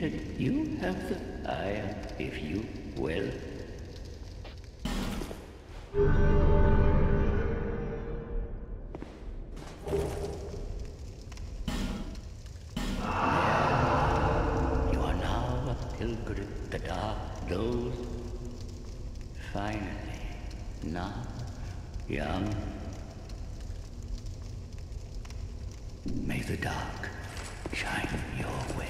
we you have the eye, if you will. You are now a pilgrim, the dark knows. Finally, now, young. May the dark shine your way.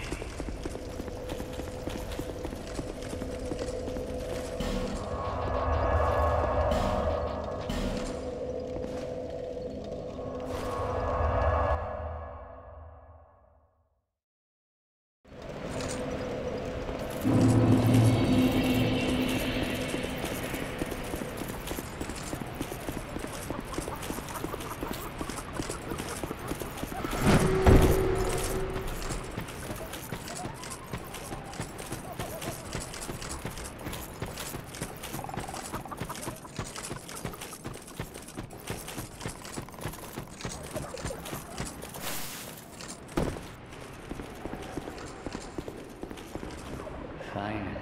Fine,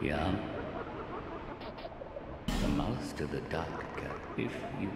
young. The mouth to the dark, if you